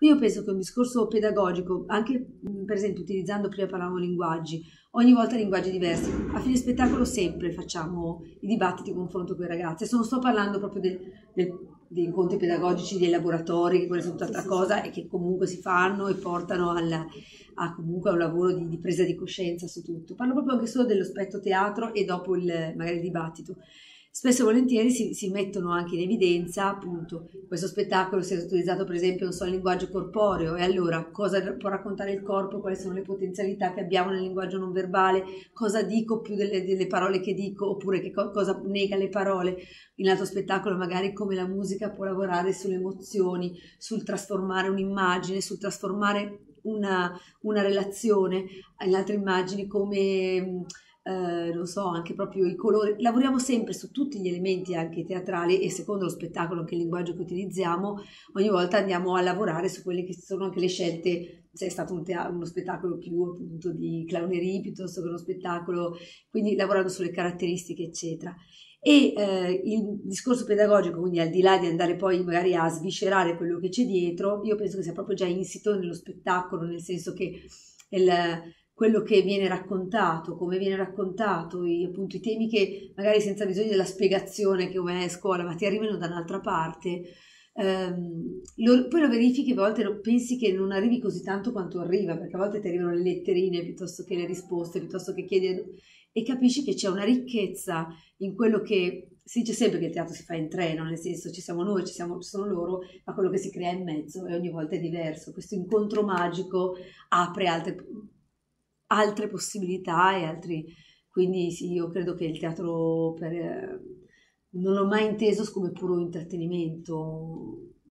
Qui io penso che un discorso pedagogico, anche per esempio utilizzando, prima parlavamo linguaggi, ogni volta linguaggi diversi. A fine spettacolo sempre facciamo i dibattiti, confronto con i ragazzi. Adesso non sto parlando proprio del, del, degli incontri pedagogici, dei laboratori, che quella è tutt'altra sì, cosa sì. e che comunque si fanno e portano al, a comunque a un lavoro di, di, presa di coscienza su tutto. Parlo proprio anche solo dell'aspetto teatro e dopo il, magari il dibattito spesso e volentieri si, si, mettono anche in evidenza appunto questo spettacolo si è utilizzato per esempio non so il linguaggio corporeo. E allora cosa può raccontare il corpo? Quali sono le potenzialità che abbiamo nel linguaggio non verbale? Cosa dico più delle, delle parole che dico? Oppure che co- cosa nega le parole? In altro spettacolo magari come la musica può lavorare sulle emozioni sul trasformare un'immagine sul trasformare una, una relazione. In altre immagini come eh, non so, anche proprio i colori. Lavoriamo sempre su tutti gli elementi anche teatrali e secondo lo spettacolo, anche il linguaggio che utilizziamo, ogni volta andiamo a lavorare su quelle che sono anche le scelte. Se è stato un teatro, uno spettacolo più appunto di clownerie piuttosto che uno spettacolo, quindi lavorando sulle caratteristiche, eccetera. E eh, il discorso pedagogico, quindi al di là di andare poi magari a sviscerare quello che c'è dietro, io penso che sia proprio già insito nello spettacolo, nel senso che il, quello che viene raccontato, come viene raccontato, i, appunto i temi che magari senza bisogno della spiegazione che come è a scuola, ma ti arrivano da un'altra parte, ehm, lo, poi lo verifichi, a volte pensi che non arrivi così tanto quanto arriva, perché a volte ti arrivano le letterine piuttosto che le risposte, piuttosto che chiedi e capisci che c'è una ricchezza in quello che si dice sempre che il teatro si fa in treno, nel senso ci siamo noi, ci, siamo, ci sono loro, ma quello che si crea in mezzo e ogni volta è diverso. Questo incontro magico apre altre altre possibilità e altri... Quindi sì, io credo che il teatro per, non l'ho mai inteso come puro intrattenimento,